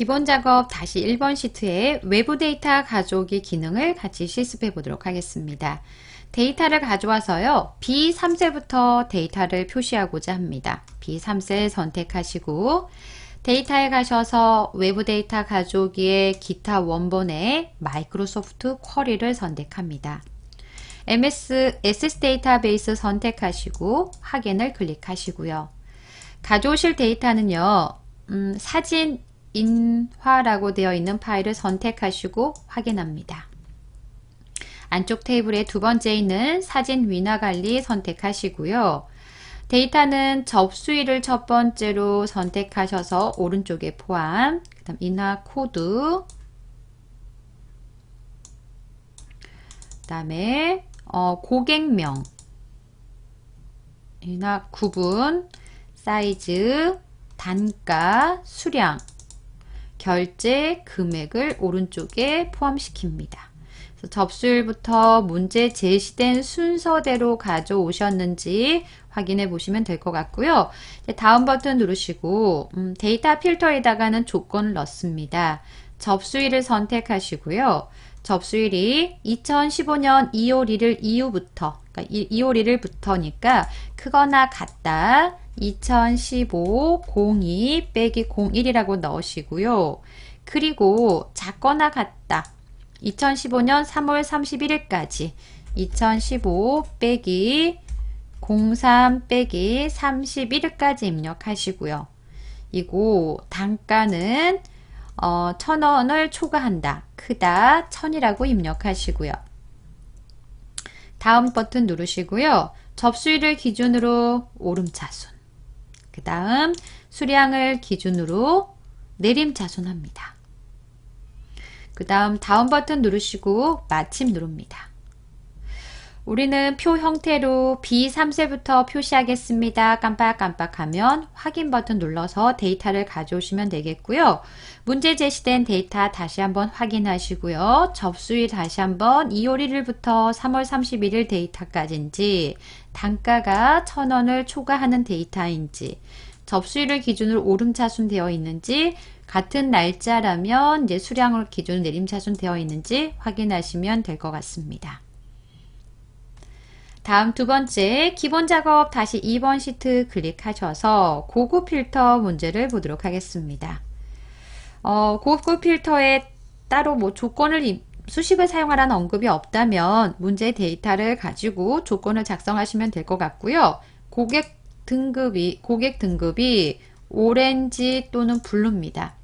기본 작업 다시 1번 시트에 외부 데이터 가져오기 기능을 같이 실습해 보도록 하겠습니다. 데이터를 가져와서요. B3셀부터 데이터를 표시하고자 합니다. B3셀 선택하시고 데이터에 가셔서 외부 데이터 가져오기에 기타 원본에 마이크로소프트 Query를 선택합니다. MS Access 데이터베이스 선택하시고 확인을 클릭하시고요. 가져오실 데이터는요. 음, 사진 인화라고 되어 있는 파일을 선택하시고 확인합니다. 안쪽 테이블에 두 번째 있는 사진 인화 관리 선택하시고요. 데이터는 접수일을 첫 번째로 선택하셔서 오른쪽에 포함, 그 다음 인화 코드, 그 다음에 어, 고객명, 인화 구분, 사이즈, 단가, 수량, 결제 금액을 오른쪽에 포함시킵니다. 접수일부터 문제 제시된 순서대로 가져오셨는지 확인해 보시면 될 것 같고요. 다음 버튼 누르시고 음, 데이터 필터에다가는 조건을 넣습니다. 접수일을 선택하시고요. 접수일이 2015년 2월 1일 이후부터 그러니까 2월 1일부터니까 크거나 같다 2015 02 빼기 01이라고 넣으시고요. 그리고 작거나 같다. 2015년 3월 31일까지 2015 빼기 03 빼기 31일까지 입력하시고요. 이고 단가는 어, 1000원을 초과한다. 크다 1000이라고 입력하시고요. 다음 버튼 누르시고요. 접수일을 기준으로 오름차순 그 다음 수량을 기준으로 내림차순합니다. 그 다음 다음 버튼 누르시고 마침 누릅니다. 우리는 표 형태로 B3셀부터 표시하겠습니다. 깜빡깜빡하면 확인 버튼 눌러서 데이터를 가져오시면 되겠고요. 문제 제시된 데이터 다시 한번 확인하시고요. 접수일 다시 한번 2월 1일부터 3월 31일 데이터까지인지 단가가 1000원을 초과하는 데이터인지 접수일을 기준으로 오름차순 되어 있는지 같은 날짜라면 이제 수량을 기준으로 내림차순 되어 있는지 확인하시면 될 것 같습니다. 다음 두 번째 기본 작업 다시 2번 시트 클릭하셔서 고급 필터 문제를 보도록 하겠습니다. 어, 고급 필터에 따로 뭐 조건을 수식을 사용하라는 언급이 없다면 문제 데이터를 가지고 조건을 작성하시면 될 것 같고요. 고객 등급이 고객 등급이 오렌지 또는 블루입니다.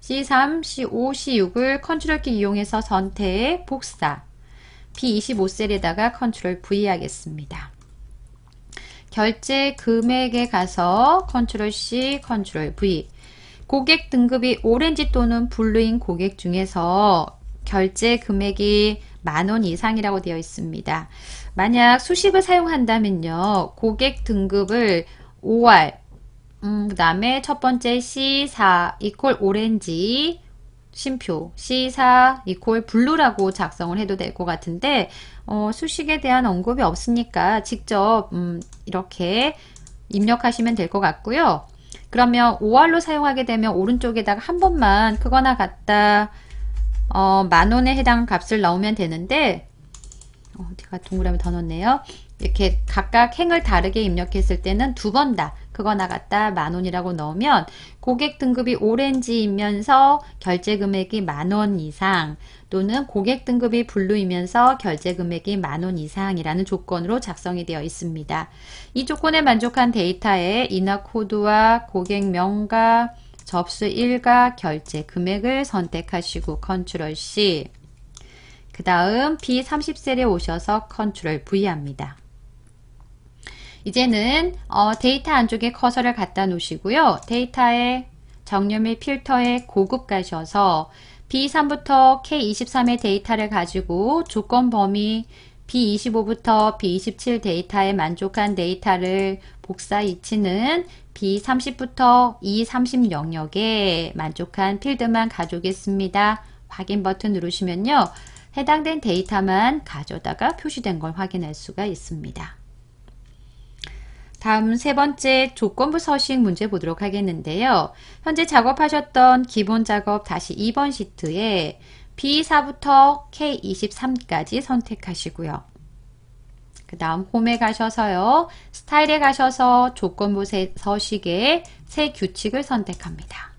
C3, C5, C6을 컨트롤 키 이용해서 선택, 복사 P25셀에다가 컨트롤 V 하겠습니다. 결제 금액에 가서 컨트롤 C, 컨트롤 V 고객 등급이 오렌지 또는 블루인 고객 중에서 결제 금액이 만원 이상이라고 되어 있습니다. 만약 수식을 사용한다면요. 고객 등급을 OR 음, 그 다음에 첫 번째 C4 equal 오렌지 쉼표 C4 equal 블루라고 작성을 해도 될 것 같은데 어, 수식에 대한 언급이 없으니까 직접 음, 이렇게 입력하시면 될 것 같고요. 그러면 5할로 사용하게 되면 오른쪽에다가 한 번만 크거나 같다 어, 만원에 해당 값을 넣으면 되는데 어, 제가 동그라미 더 넣었네요. 이렇게 각각 행을 다르게 입력했을 때는 두 번 다 그거 나갔다 만원이라고 넣으면 고객 등급이 오렌지이면서 결제 금액이 만원 이상 또는 고객 등급이 블루이면서 결제 금액이 만원 이상이라는 조건으로 작성이 되어 있습니다. 이 조건에 만족한 데이터에 인화 코드와 고객 명과 접수 일과 결제 금액을 선택하시고 컨트롤 C 그 다음 B30셀에 오셔서 컨트롤 V 합니다. 이제는 어, 데이터 안쪽에 커서를 갖다 놓으시고요. 데이터에 정렬 및 필터에 고급 가셔서 B3부터 K23의 데이터를 가지고 조건 범위 B25부터 B27 데이터에 만족한 데이터를 복사 이치는 B30부터 E30 영역에 만족한 필드만 가져오겠습니다. 확인 버튼 누르시면요. 해당된 데이터만 가져다가 표시된 걸 확인할 수가 있습니다. 다음 세 번째 조건부 서식 문제 보도록 하겠는데요. 현재 작업하셨던 기본 작업 다시 2번 시트에 B4부터 K23까지 선택하시고요. 그 다음 홈에 가셔서요. 스타일에 가셔서 조건부 서식에 새 규칙을 선택합니다.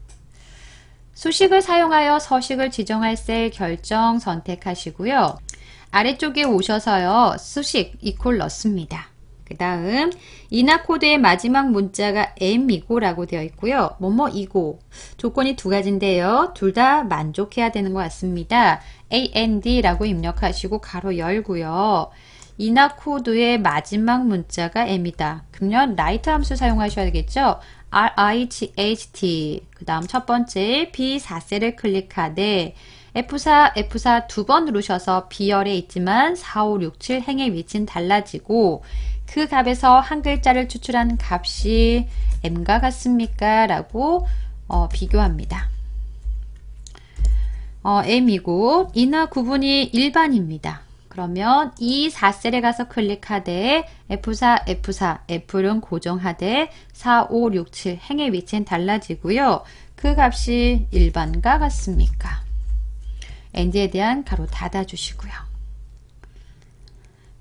수식을 사용하여 서식을 지정할 셀 결정 선택하시고요. 아래쪽에 오셔서요. 수식 이퀄 넣습니다. 그 다음 이나 코드의 마지막 문자가 M이고 라고 되어 있고요. 뭐뭐이고 조건이 두 가지인데요. 둘 다 만족해야 되는 것 같습니다. AND 라고 입력하시고 가로 열고요. 인화 코드의 마지막 문자가 M이다. 그러면 RIGHT 함수 사용하셔야겠죠? RIGHT 그 다음 첫 번째 B4셀을 클릭하되 F4, F4 두 번 누르셔서 B열에 있지만 4, 5, 6, 7 행의 위치는 달라지고 그 값에서 한 글자를 추출한 값이 m과 같습니까? 라고 어, 비교합니다. 어, m이고 이나 구분이 일반입니다. 그러면 이 4셀에 가서 클릭하되 F4, F4, F는 고정하되 4, 5, 6, 7 행의 위치는 달라지고요. 그 값이 일반과 같습니까? 엔드에 대한 가로 닫아주시고요.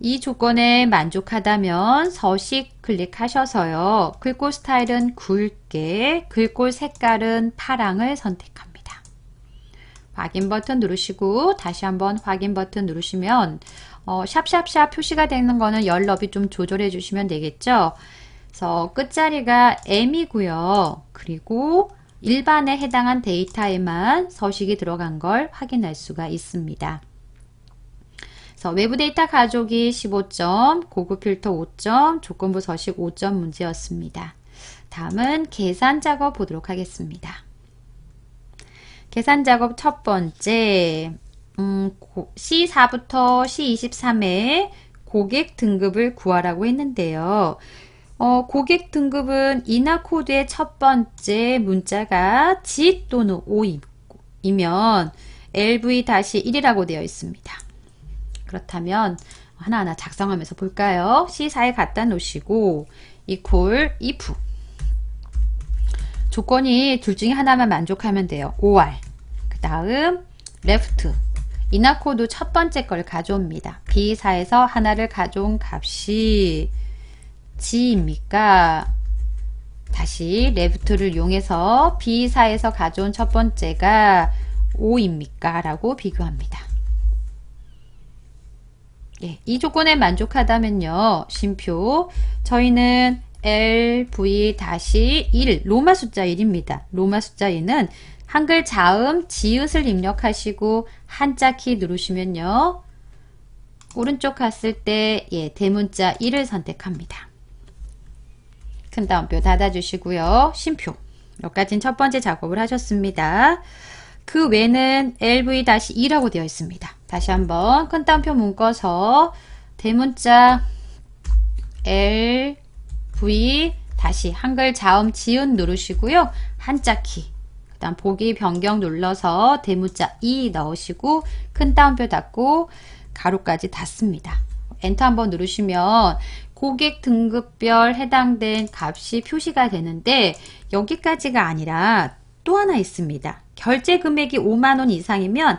이 조건에 만족하다면 서식 클릭하셔서요. 글꼴 스타일은 굵게, 글꼴 색깔은 파랑을 선택합니다. 확인 버튼 누르시고 다시 한번 확인 버튼 누르시면 어, 샵샵샵 표시가 되는 거는 열 너비 좀 조절해 주시면 되겠죠. 그래서 끝자리가 M이고요. 그리고 일반에 해당한 데이터에만 서식이 들어간 걸 확인할 수가 있습니다. 외부 데이터 가져오기 15점, 고급 필터 5점, 조건부 서식 5점 문제였습니다. 다음은 계산 작업 보도록 하겠습니다. 계산 작업 첫 번째 음, C4부터 C23에 고객 등급을 구하라고 했는데요. 어, 고객 등급은 인화 코드의 첫 번째 문자가 G 또는 O이면 LV-1이라고 되어 있습니다. 그렇다면 하나하나 작성하면서 볼까요? C4에 갖다 놓으시고 equal if 조건이 둘 중에 하나만 만족하면 돼요. OR. 그 다음 left. 이나코드 첫 번째 걸 가져옵니다. B4에서 하나를 가져온 값이 G입니까? 다시 left를 이용해서 B4에서 가져온 첫 번째가 5입니까? 라고 비교합니다. 예, 이 조건에 만족하다면요. 심표 저희는 LV-1 로마 숫자 1입니다. 로마 숫자 1은 한글 자음 지읒을 입력하시고 한자 키 누르시면요. 오른쪽 갔을 때 예, 대문자 1을 선택합니다. 큰 따옴표 닫아주시고요. 쉼표 여기까지는 첫 번째 작업을 하셨습니다. 그 외는 LV-2라고 되어 있습니다. 다시 한번 큰 따옴표 묶어서 대문자 L V 다시 한글 자음 지운 누르시고요. 한자 키. 그 다음 보기 변경 눌러서 대문자 E 넣으시고 큰 따옴표 닫고 가로까지 닫습니다. 엔터 한번 누르시면 고객 등급별 해당된 값이 표시가 되는데 여기까지가 아니라 또 하나 있습니다. 결제 금액이 5만원 이상이면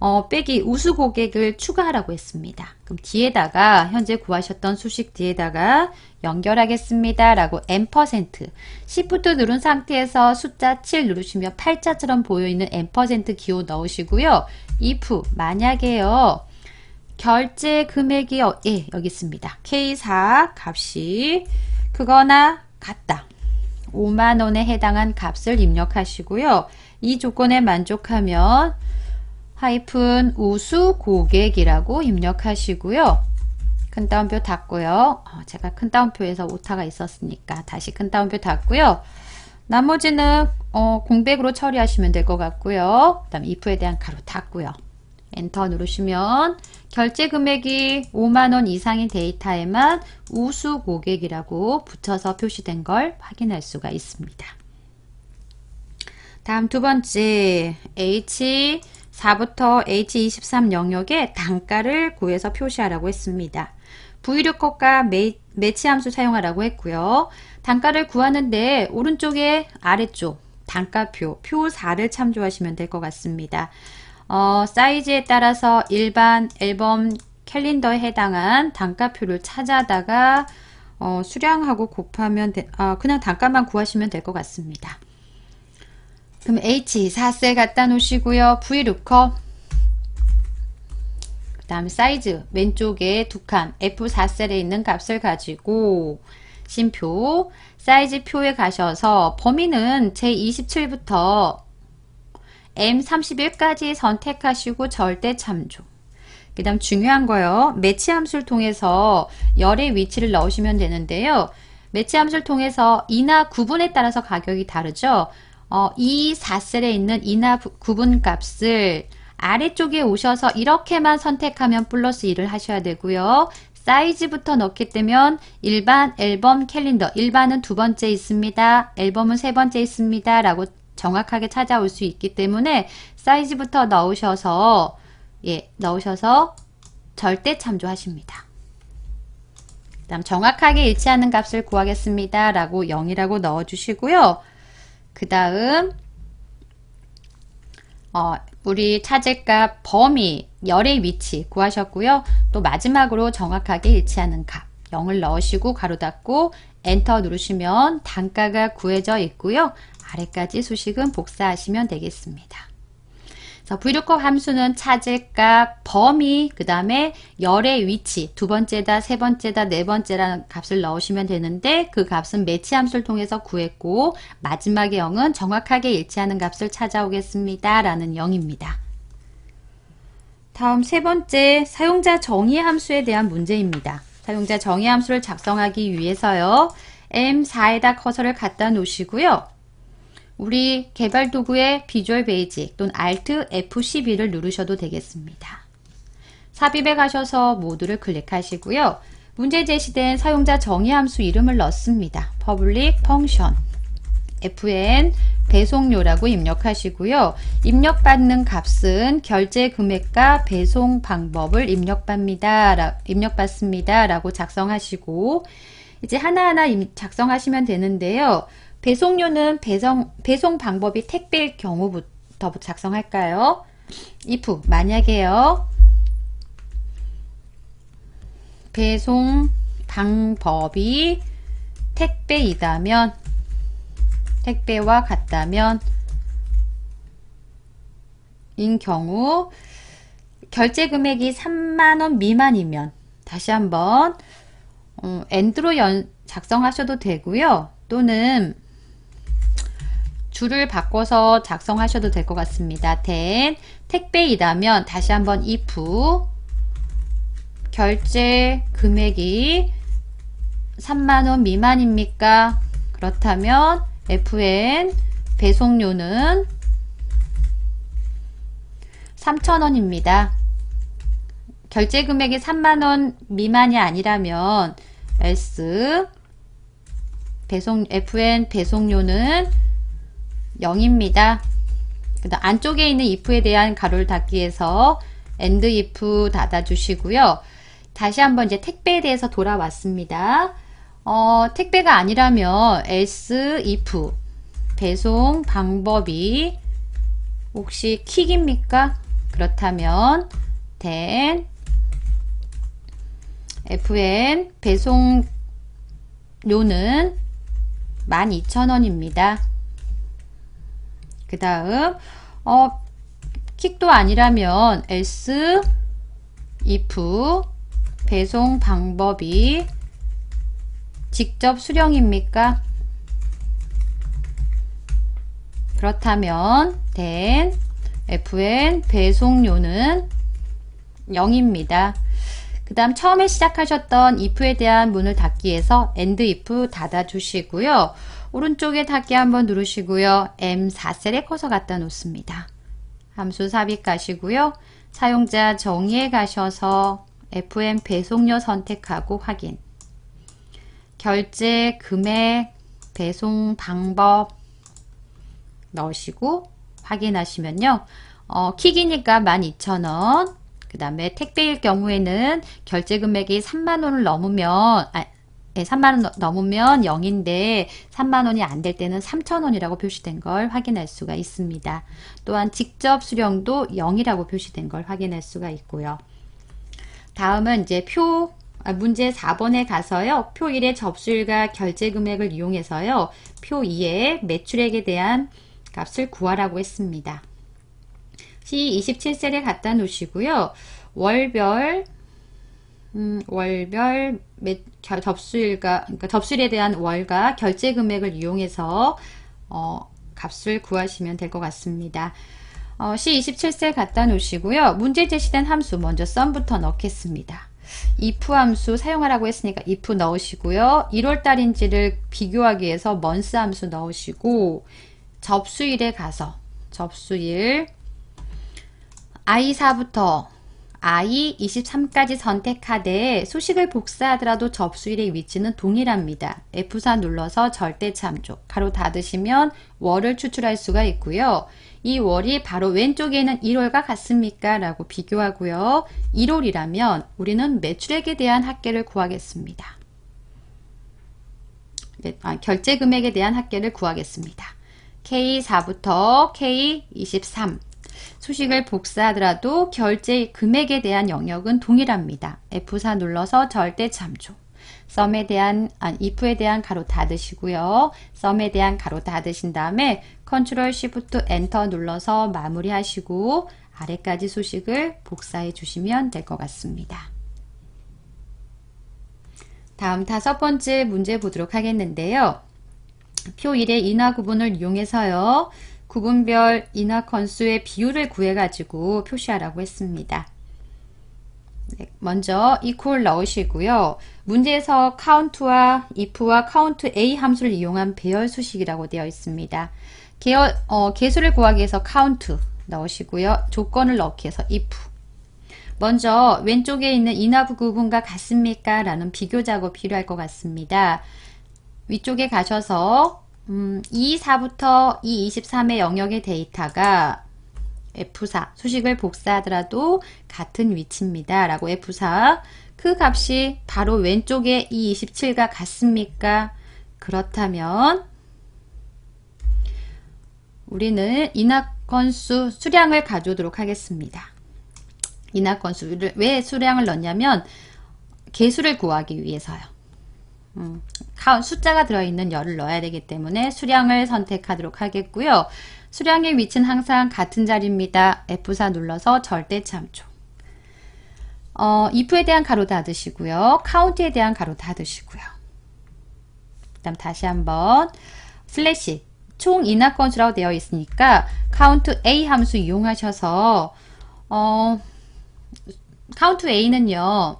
어, 빼기 우수 고객을 추가하라고 했습니다. 그럼 뒤에다가 현재 구하셨던 수식 뒤에다가 연결하겠습니다. 라고 M% Shift 누른 상태에서 숫자 7 누르시면 팔자처럼 보여있는 M% 기호 넣으시고요. if 만약에요. 결제 금액이 어, 예, 여기 있습니다. K4 값이 그거나 같다. 5만원에 해당한 값을 입력하시고요. 이 조건에 만족하면 하이픈 우수 고객이라고 입력하시고요. 큰 따옴표 닫고요. 어, 제가 큰 따옴표에서 오타가 있었으니까 다시 큰 따옴표 닫고요. 나머지는 어, 공백으로 처리하시면 될 것 같고요. 그 다음 if에 대한 가로 닫고요. 엔터 누르시면 결제 금액이 5만원 이상인 데이터에만 우수 고객이라고 붙여서 표시된 걸 확인할 수가 있습니다. 다음 두 번째 H 4부터 H23 영역에 단가를 구해서 표시하라고 했습니다. V6컷과 매치 함수 사용하라고 했고요. 단가를 구하는데 오른쪽에 아래쪽 단가표 표 4를 참조하시면 될 것 같습니다. 어, 사이즈에 따라서 일반 앨범 캘린더에 해당한 단가표를 찾아다가 어, 수량하고 곱하면 되, 아, 그냥 단가만 구하시면 될 것 같습니다. 그럼 H 4셀 갖다 놓으시고요. VLOOKUP 그 다음에 사이즈 왼쪽에 두 칸 F4셀에 있는 값을 가지고 쉼표 사이즈 표에 가셔서 범위는 J27부터 M31까지 선택하시고 절대 참조 그 다음 중요한 거요. 매치 함수를 통해서 열의 위치를 넣으시면 되는데요. 매치 함수를 통해서 이나 구분에 따라서 가격이 다르죠. 어, 이 4셀에 있는 이나 구분 값을 아래쪽에 오셔서 이렇게만 선택하면 플러스 1을 하셔야 되고요. 사이즈부터 넣게 되면 일반 앨범 캘린더 일반은 두 번째 있습니다. 앨범은 세 번째 있습니다. 라고 정확하게 찾아올 수 있기 때문에 사이즈부터 넣으셔서 예, 넣으셔서 절대 참조하십니다. 그 다음 정확하게 일치하는 값을 구하겠습니다. 라고 0이라고 넣어주시고요. 그 다음 어, 우리 차제값 범위, 열의 위치 구하셨고요. 또 마지막으로 정확하게 일치하는 값 0을 넣으시고 가로 닫고 엔터 누르시면 단가가 구해져 있고요. 아래까지 수식은 복사하시면 되겠습니다. 자, VLOOKUP 함수는 차제값, 범위, 그 다음에 열의 위치, 두 번째다, 세 번째다, 네 번째라는 값을 넣으시면 되는데 그 값은 매치 함수를 통해서 구했고 마지막에 0은 정확하게 일치하는 값을 찾아오겠습니다. 라는 0입니다. 다음 세 번째, 사용자 정의 함수에 대한 문제입니다. 사용자 정의 함수를 작성하기 위해서요. M4에다 커서를 갖다 놓으시고요. 우리 개발 도구의 Visual Basic 또는 Alt F12를 누르셔도 되겠습니다. 삽입에 가셔서 모듈을 클릭하시고요. 문제 제시된 사용자 정의 함수 이름을 넣습니다. public function fn 배송료라고 입력하시고요. 입력받는 값은 결제 금액과 배송 방법을 입력받습니다. 입력받습니다. 라고 작성하시고 이제 하나하나 작성하시면 되는데요. 배송료는 배송, 배송 방법이 택배일 경우부터 작성할까요? if 만약에요. 배송 방법이 택배이다면 택배와 같다면 인 경우 결제 금액이 3만원 미만이면 다시 한번 어, 엔드로 연, 작성하셔도 되고요. 또는 줄을 바꿔서 작성하셔도 될 것 같습니다. then 택배이다면 다시 한번 if 결제 금액이 3만원 미만입니까? 그렇다면 fn 배송료는 3,000원입니다. 결제 금액이 3만원 미만이 아니라면 s 배송 fn 배송료는 0입니다. 그다음 안쪽에 있는 if에 대한 가로를 닫기 위해서 end if 닫아주시고요. 다시 한번 이제 택배에 대해서 돌아왔습니다. 어, 택배가 아니라면 else if 배송 방법이 혹시 킥입니까? 그렇다면 then fn 배송료는 12,000원입니다. 그 다음 어, 킥도 아니라면 else if 배송 방법이 직접 수령입니까? 그렇다면 then fn 배송료는 0입니다. 그 다음 처음에 시작하셨던 if에 대한 문을 닫기 위해서 end if 닫아주시고요. 오른쪽에 닫기 한번 누르시고요. M4셀에 커서 갖다 놓습니다. 함수 삽입 가시고요. 사용자 정의에 가셔서 FM 배송료 선택하고 확인. 결제 금액, 배송 방법 넣으시고 확인하시면요. 어, 킥이니까 12,000원. 그 다음에 택배일 경우에는 결제 금액이 3만원을 넘으면, 아, 예, 3만원 넘으면 0인데 3만원이 안 될 때는 3천원이라고 표시된 걸 확인할 수가 있습니다. 또한 직접 수령도 0이라고 표시된 걸 확인할 수가 있고요. 다음은 이제 표 아, 문제 4번에 가서요. 표 1의 접수일과 결제 금액을 이용해서요. 표 2의 매출액에 대한 값을 구하라고 했습니다. C27셀에 갖다 놓으시고요. 월별 음, 월별 매, 접수일과 그러니까 접수일에 대한 월과 결제 금액을 이용해서 어, 값을 구하시면 될 것 같습니다. 어, C27셀 갖다 놓으시고요. 문제 제시된 함수 먼저 썸부터 넣겠습니다. If 함수 사용하라고 했으니까 if 넣으시고요. 1월달인지를 비교하기 위해서 month 함수 넣으시고 접수일에 가서 접수일 I4부터 I23까지 선택하되 수식을 복사하더라도 접수일의 위치는 동일합니다. F4 눌러서 절대 참조, 가로 닫으시면 월을 추출할 수가 있고요. 이 월이 바로 왼쪽에 있는 1월과 같습니까? 라고 비교하고요. 1월이라면 우리는 매출액에 대한 합계를 구하겠습니다. 아, 결제 금액에 대한 합계를 구하겠습니다. K4부터 K23 수식을 복사하더라도 결제 금액에 대한 영역은 동일합니다. F4 눌러서 절대 참조. sum에 대한 아, if에 대한 괄호 닫으시고요. sum에 대한 괄호 닫으신 다음에 Control Shift Enter 눌러서 마무리하시고 아래까지 수식을 복사해 주시면 될 것 같습니다. 다음 다섯 번째 문제 보도록 하겠는데요. 표 1의 인화 구분을 이용해서요. 구분별 인화 건수의 비율을 구해가지고 표시하라고 했습니다. 네, 먼저 equal 넣으시고요. 문제에서 count와 if와 count a 함수를 이용한 배열 수식이라고 되어 있습니다. 개열, 어, 개수를 구하기 위해서 count 넣으시고요. 조건을 넣기 위해서 if. 먼저 왼쪽에 있는 인하부 구분과 같습니까? 라는 비교 작업 필요할 것 같습니다. 위쪽에 가셔서 음, 24부터 E23의 영역의 데이터가 F4 수식을 복사하더라도 같은 위치입니다. 라고 F4 그 값이 바로 왼쪽에 E27과 같습니까? 그렇다면 우리는 인학 건수 수량을 가져오도록 하겠습니다. 인학 건수를 왜 수량을 넣냐면 개수를 구하기 위해서요. 음, 숫자가 들어있는 열을 넣어야 되기 때문에 수량을 선택하도록 하겠고요. 수량의 위치는 항상 같은 자리입니다. F4 눌러서 절대 참조. 어, if에 대한 가로 닫으시고요. count에 대한 가로 닫으시고요. 그 다음 다시 한번 슬래시 총 인하 건수라고 되어 있으니까 count a 함수 이용하셔서 어, count a는요.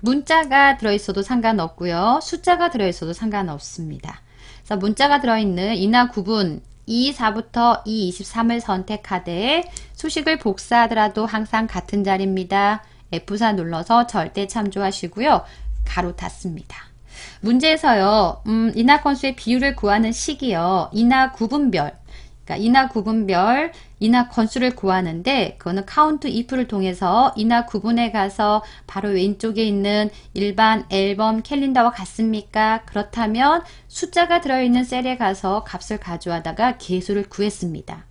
문자가 들어있어도 상관없고요. 숫자가 들어있어도 상관없습니다. 그래서 문자가 들어있는 인화 구분 E4부터 E23을 선택하되 수식을 복사하더라도 항상 같은 자리입니다. F4 눌러서 절대 참조하시고요. 괄호 닫습니다. 문제에서요. 음, 인화 건수의 비율을 구하는 식이요. 인화 구분별 그러니까 인화 구분별 인화 건수를 구하는데 그거는 count if를 통해서 인화 구분에 가서 바로 왼쪽에 있는 일반 앨범 캘린더와 같습니까? 그렇다면 숫자가 들어있는 셀에 가서 값을 가져와다가 개수를 구했습니다.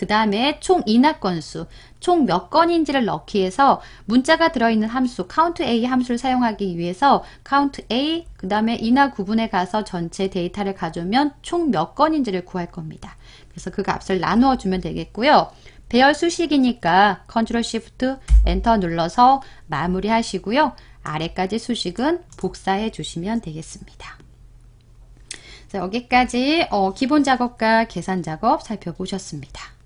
그 다음에 총 인화 건수, 총 몇 건인지를 넣기 위해서 문자가 들어있는 함수, count a 함수를 사용하기 위해서 count a, 그 다음에 인화 구분에 가서 전체 데이터를 가져오면 총 몇 건인지를 구할 겁니다. 그래서 그 값을 나누어 주면 되겠고요. 배열 수식이니까 Control Shift Enter 눌러서 마무리 하시고요. 아래까지 수식은 복사해 주시면 되겠습니다. 자, 여기까지 어, 기본 작업과 계산 작업 살펴보셨습니다.